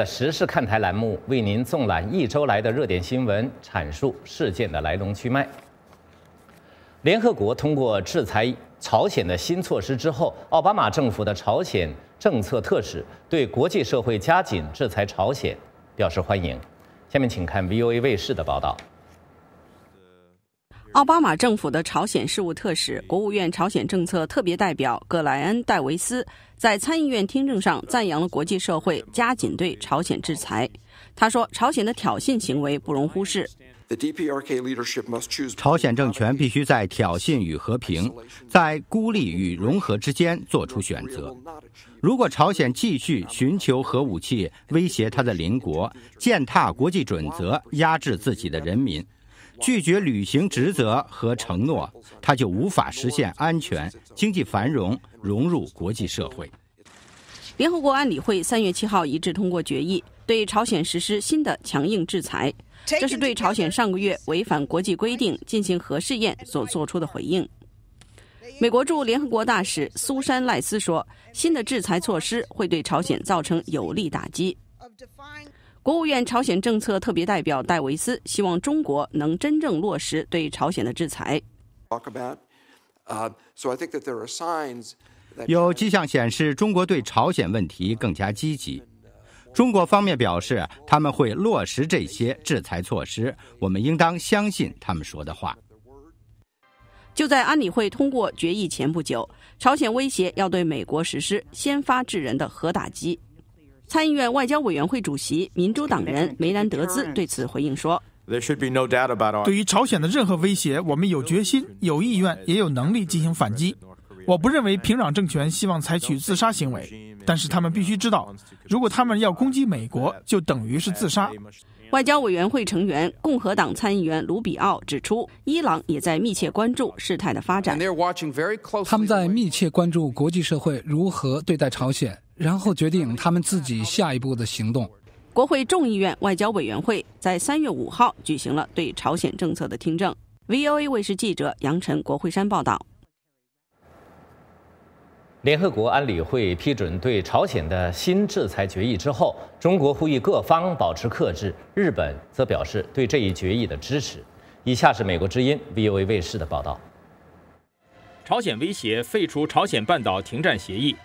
的时事看台栏目为您纵览一周来的热点新闻，阐述事件的来龙去脉。联合国通过制裁朝鲜的新措施之后，奥巴马政府的朝鲜政策特使对国际社会加紧制裁朝鲜表示欢迎。下面请看 VOA 卫视的报道。奥巴马政府的朝鲜事务特使、国务院朝鲜政策特别代表葛莱恩·戴维斯在参议院听证上赞扬了国际社会加紧对朝鲜制裁。他说：“朝鲜的挑衅行为不容忽视。朝鲜政权必须在挑衅与和平、在孤立与融合之间做出选择。如果朝鲜继续寻求核武器威胁他的邻国、践踏国际准则、压制自己的人民。”拒绝履行职责和承诺，他就无法实现安全、经济繁荣、融入国际社会。联合国安理会三月七号一致通过决议，对朝鲜实施新的强硬制裁，这是对朝鲜上个月违反国际规定进行核试验所做出的回应。美国驻联合国大使苏珊·赖斯说：“新的制裁措施会对朝鲜造成有力打击。”国务院朝鲜政策特别代表戴维斯希望中国能真正落实对朝鲜的制裁。有迹象显示，中国对朝鲜问题更加积极。中国方面表示，他们会落实这些制裁措施。我们应当相信他们说的话。就在安理会通过决议前不久，朝鲜威胁要对美国实施先发制人的核打击。参议院外交委员会主席民主党人梅兰德兹对此回应说：“对于朝鲜的任何威胁，我们有决心、有意愿，也有能力进行反击。我不认为平壤政权希望采取自杀行为，但是他们必须知道，如果他们要攻击美国，就等于是自杀。”外交委员会成员共和党参议员卢比奥指出，伊朗也在密切关注事态的发展。他们在密切关注国际社会如何对待朝鲜。然后决定他们自己下一步的行动。国会众议院外交委员会在三月五号举行了对朝鲜政策的听证。VOA 卫视记者杨晨、国会山报道。联合国安理会批准对朝鲜的新制裁决议之后，中国呼吁各方保持克制，日本则表示对这一决议的支持。以下是美国之音 VOA 卫视的报道：朝鲜威胁废除朝鲜半岛停战协议。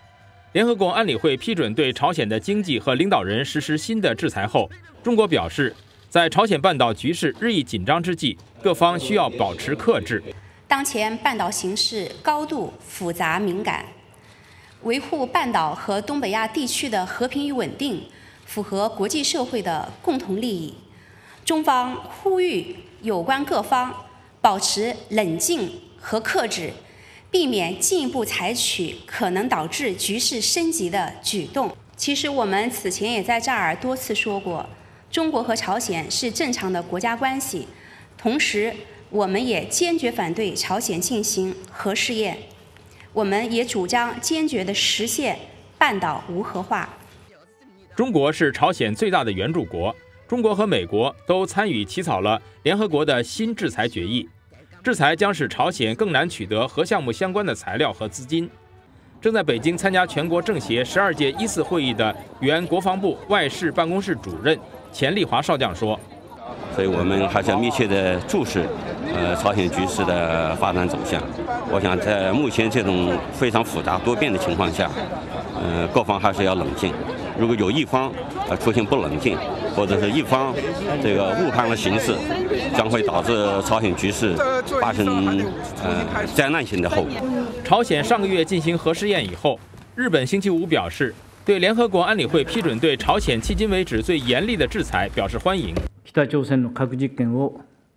联合国安理会批准对朝鲜的经济和领导人实施新的制裁后，中国表示，在朝鲜半岛局势日益紧张之际，各方需要保持克制。当前半岛形势高度复杂敏感，维护半岛和东北亚地区的和平与稳定，符合国际社会的共同利益。中方呼吁有关各方保持冷静和克制。避免进一步采取可能导致局势升级的举动。其实我们此前也在这儿多次说过，中国和朝鲜是正常的国家关系。同时，我们也坚决反对朝鲜进行核试验。我们也主张坚决地实现半岛无核化。中国是朝鲜最大的援助国，中国和美国都参与起草了联合国的新制裁决议。制裁将使朝鲜更难取得核项目相关的材料和资金。正在北京参加全国政协十二届一次会议的原国防部外事办公室主任钱立华少将说：“所以我们还是要密切的注视，呃，朝鲜局势的发展走向。我想在目前这种非常复杂多变的情况下，呃，各方还是要冷静。如果有一方呃出现不冷静，或者是一方这个误判了形势，将会导致朝鲜局势发生呃灾难性的后果。朝鲜上个月进行核试验以后，日本星期五表示对联合国安理会批准对朝鲜迄今为止最严厉的制裁表示欢迎。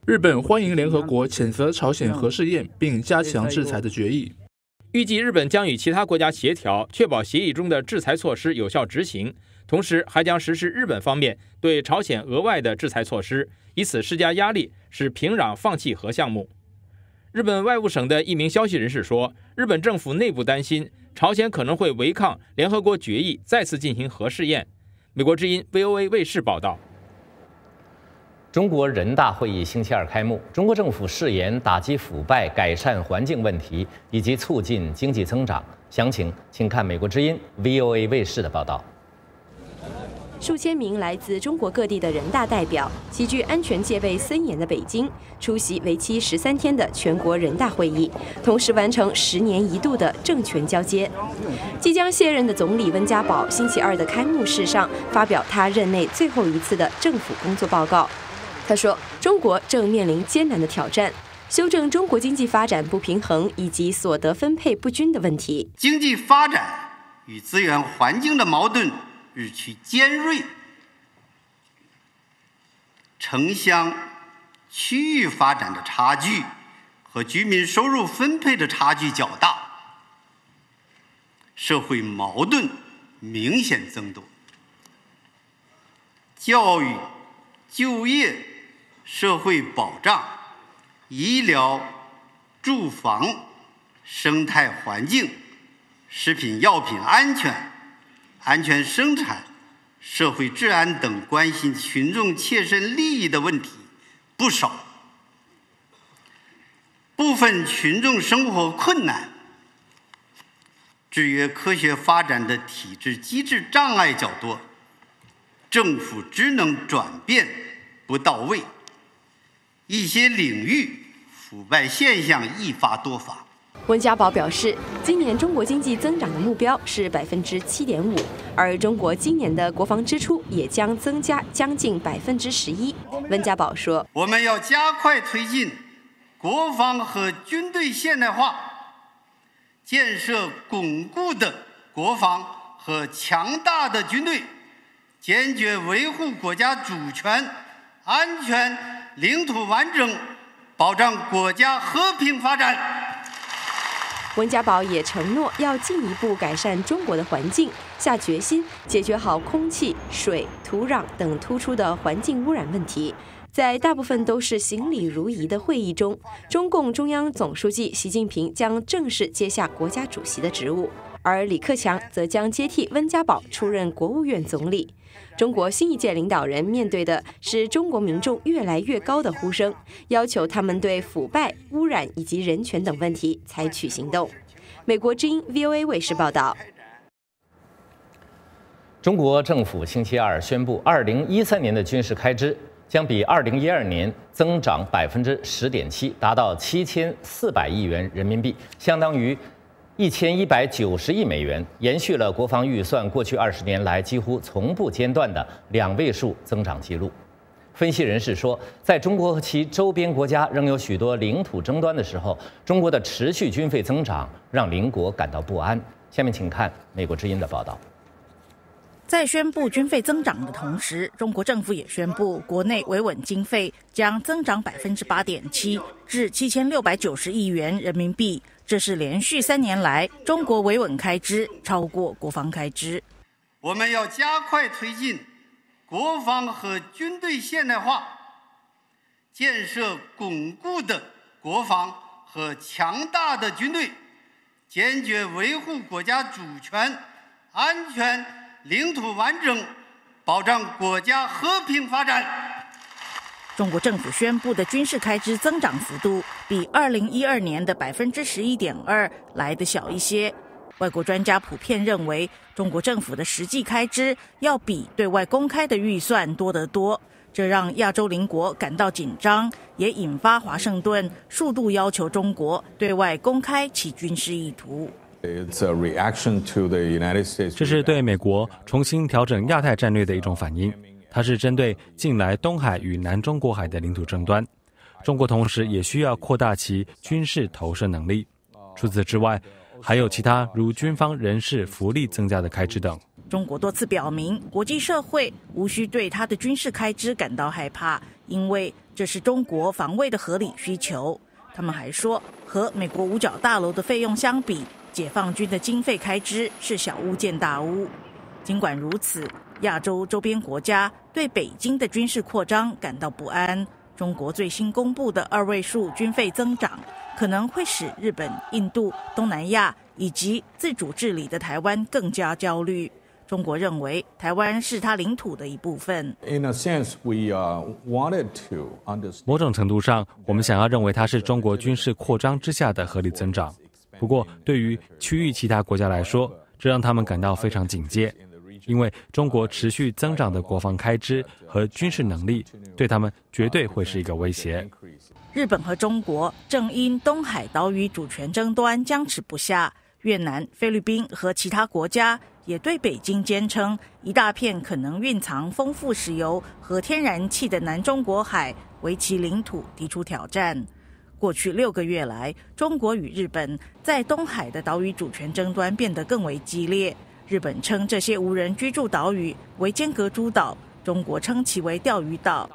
日本欢迎联合国谴责朝鲜核试验并加强制裁的决议。预计日本将与其他国家协调，确保协议中的制裁措施有效执行。同时，还将实施日本方面对朝鲜额外的制裁措施，以此施加压力，使平壤放弃核项目。日本外务省的一名消息人士说，日本政府内部担心朝鲜可能会违抗联合国决议，再次进行核试验。美国之音 VOA 卫视报道。中国人大会议星期二开幕，中国政府誓言打击腐败、改善环境问题以及促进经济增长。详情请看美国之音 VOA 卫视的报道。数千名来自中国各地的人大代表齐聚安全戒备森严的北京，出席为期十三天的全国人大会议，同时完成十年一度的政权交接。即将卸任的总理温家宝星期二的开幕式上发表他任内最后一次的政府工作报告。他说：“中国正面临艰难的挑战，修正中国经济发展不平衡以及所得分配不均的问题。经济发展与资源环境的矛盾。”日趋尖锐，城乡区域发展的差距和居民收入分配的差距较大，社会矛盾明显增多，教育、就业、社会保障、医疗、住房、生态环境、食品药品安全。安全生产、社会治安等关系群众切身利益的问题不少，部分群众生活困难、制约科学发展的体制机制障碍较多，政府职能转变不到位，一些领域腐败现象易发多发。温家宝表示，今年中国经济增长的目标是百分之七点五，而中国今年的国防支出也将增加将近百分之十一。温家宝说：“我们要加快推进国防和军队现代化，建设巩固的国防和强大的军队，坚决维护国家主权、安全、领土完整，保障国家和平发展。”温家宝也承诺要进一步改善中国的环境，下决心解决好空气、水、土壤等突出的环境污染问题。在大部分都是行礼如仪的会议中，中共中央总书记习近平将正式接下国家主席的职务，而李克强则将接替温家宝出任国务院总理。中国新一届领导人面对的是中国民众越来越高的呼声，要求他们对腐败、污染以及人权等问题采取行动。美国之音 VOA 卫视报道。中国政府星期二宣布，二零一三年的军事开支将比二零一二年增长百分之十点七，达到七千四百亿元人民币，相当于。一千一百九十亿美元，延续了国防预算过去二十年来几乎从不间断的两位数增长记录。分析人士说，在中国和其周边国家仍有许多领土争端的时候，中国的持续军费增长让邻国感到不安。下面请看美国之音的报道。在宣布军费增长的同时，中国政府也宣布，国内维稳经费将增长百分之八点七，至七千六百九十亿元人民币。这是连续三年来，中国维稳开支超过国防开支。我们要加快推进国防和军队现代化，建设巩固的国防和强大的军队，坚决维护国家主权、安全、领土完整，保障国家和平发展。中国政府宣布的军事开支增长幅度比二零一二年的百分之十一点二来的小一些。外国专家普遍认为，中国政府的实际开支要比对外公开的预算多得多，这让亚洲邻国感到紧张，也引发华盛顿数度要求中国对外公开其军事意图。It's a reaction to the United States。这是对美国重新调整亚太战略的一种反应。它是针对近来东海与南中国海的领土争端，中国同时也需要扩大其军事投射能力。除此之外，还有其他如军方人事、福利增加的开支等。中国多次表明，国际社会无需对它的军事开支感到害怕，因为这是中国防卫的合理需求。他们还说，和美国五角大楼的费用相比，解放军的经费开支是小巫见大巫。尽管如此。亚洲周边国家对北京的军事扩张感到不安。中国最新公布的二位数军费增长，可能会使日本、印度、东南亚以及自主治理的台湾更加焦虑。中国认为台湾是它领土的一部分。某种程度上，我们想要认为它是中国军事扩张之下的合理增长。不过，对于区域其他国家来说，这让他们感到非常警戒。因为中国持续增长的国防开支和军事能力，对他们绝对会是一个威胁。日本和中国正因东海岛屿主权争端僵持不下，越南、菲律宾和其他国家也对北京坚称一大片可能蕴藏丰富石油和天然气的南中国海为其领土提出挑战。过去六个月来，中国与日本在东海的岛屿主权争端变得更为激烈。日本称这些无人居住岛屿为间隔诸岛，中国称其为钓鱼岛。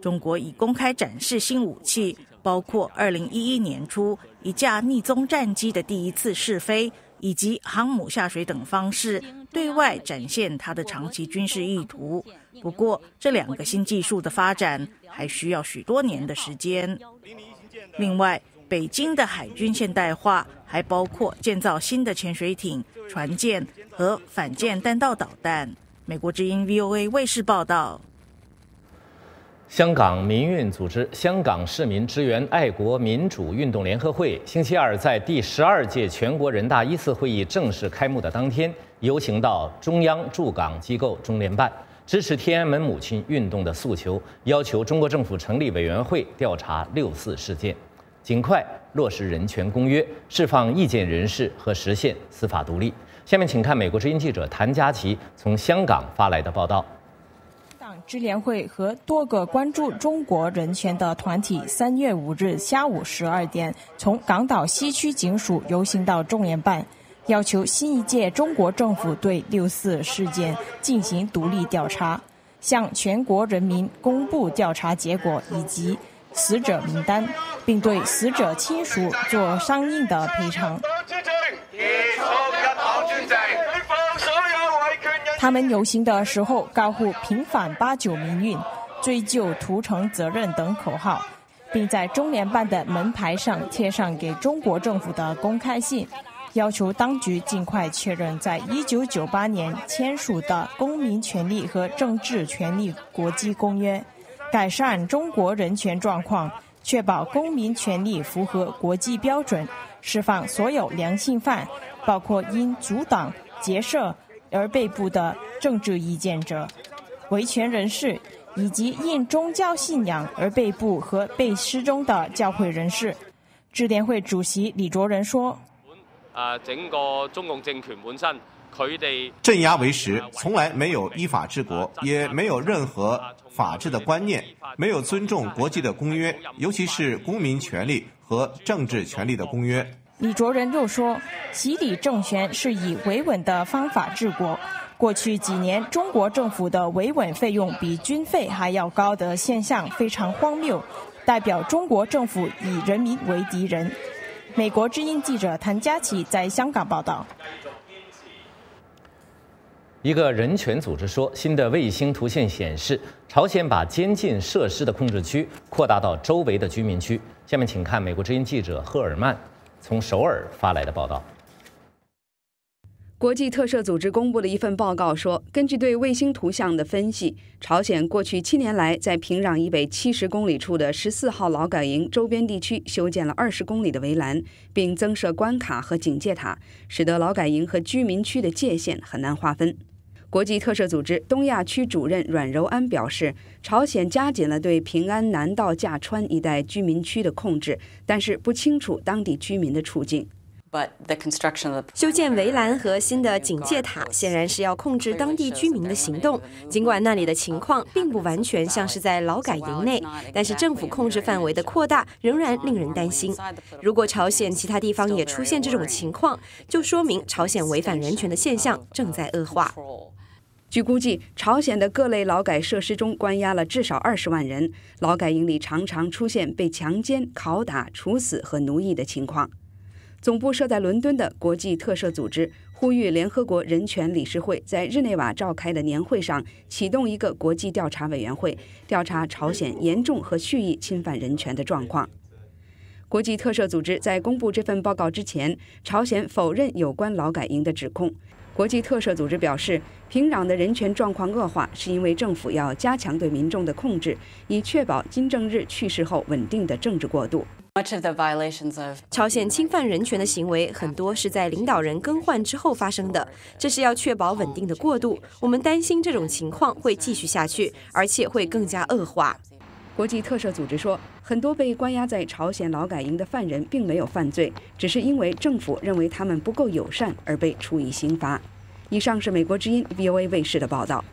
中国已公开展示新武器，包括2011年初一架逆踪战机的第一次试飞，以及航母下水等方式，对外展现它的长期军事意图。不过，这两个新技术的发展还需要许多年的时间。另外，北京的海军现代化还包括建造新的潜水艇、船舰和反舰弹道导弹。美国之音 VOA 卫视报道。香港民运组织香港市民支援爱国民主运动联合会星期二在第十二届全国人大一次会议正式开幕的当天，游行到中央驻港机构中联办。支持天安门母亲运动的诉求，要求中国政府成立委员会调查六四事件，尽快落实人权公约，释放意见人士和实现司法独立。下面请看美国之音记者谭佳琪从香港发来的报道。党支联会和多个关注中国人权的团体，三月五日下午十二点，从港岛西区警署游行到中联办。要求新一届中国政府对六四事件进行独立调查，向全国人民公布调查结果以及死者名单，并对死者亲属做相应的赔偿。他们游行的时候高呼“平反八九民运，追究屠城责任”等口号，并在中联办的门牌上贴上给中国政府的公开信。要求当局尽快确认，在一九九八年签署的《公民权利和政治权利国际公约》，改善中国人权状况，确保公民权利符合国际标准，释放所有良性犯，包括因阻挡结社而被捕的政治意见者、维权人士，以及因宗教信仰而被捕和被失踪的教会人士。智联会主席李卓人说。啊，整个中共政权本身，佢哋镇压为实，从来没有依法治国，也没有任何法治的观念，没有尊重国际的公约，尤其是公民权利和政治权利的公约。李卓人又说，习李政权是以维稳的方法治国，过去几年中国政府的维稳费用比军费还要高的现象非常荒谬，代表中国政府以人民为敌人。美国之音记者谭佳琪在香港报道。一个人权组织说，新的卫星图像显示，朝鲜把监禁设施的控制区扩大到周围的居民区。下面请看美国之音记者赫尔曼从首尔发来的报道。国际特赦组织公布了一份报告说，根据对卫星图像的分析，朝鲜过去七年来在平壤以北七十公里处的十四号劳改营周边地区修建了二十公里的围栏，并增设关卡和警戒塔，使得劳改营和居民区的界限很难划分。国际特赦组织东亚区主任阮柔安表示，朝鲜加紧了对平安南道架川一带居民区的控制，但是不清楚当地居民的处境。修建围栏和新的警戒塔，显然是要控制当地居民的行动。尽管那里的情况并不完全像是在劳改营内，但是政府控制范围的扩大仍然令人担心。如果朝鲜其他地方也出现这种情况，就说明朝鲜违反人权的现象正在恶化。据估计，朝鲜的各类劳改设施中关押了至少二十万人，劳改营里常常出现被强奸、拷打、处死和奴役的情况。总部设在伦敦的国际特赦组织呼吁联合国人权理事会在日内瓦召开的年会上启动一个国际调查委员会，调查朝鲜严重和蓄意侵犯人权的状况。国际特赦组织在公布这份报告之前，朝鲜否认有关劳改营的指控。国际特赦组织表示，平壤的人权状况恶化是因为政府要加强对民众的控制，以确保金正日去世后稳定的政治过渡。朝鲜侵犯人权的行为很多是在领导人更换之后发生的，这是要确保稳定的过渡。我们担心这种情况会继续下去，而且会更加恶化。国际特赦组织说，很多被关押在朝鲜劳改营的犯人并没有犯罪，只是因为政府认为他们不够友善而被处以刑罚。以上是美国之音 VOA 卫视的报道。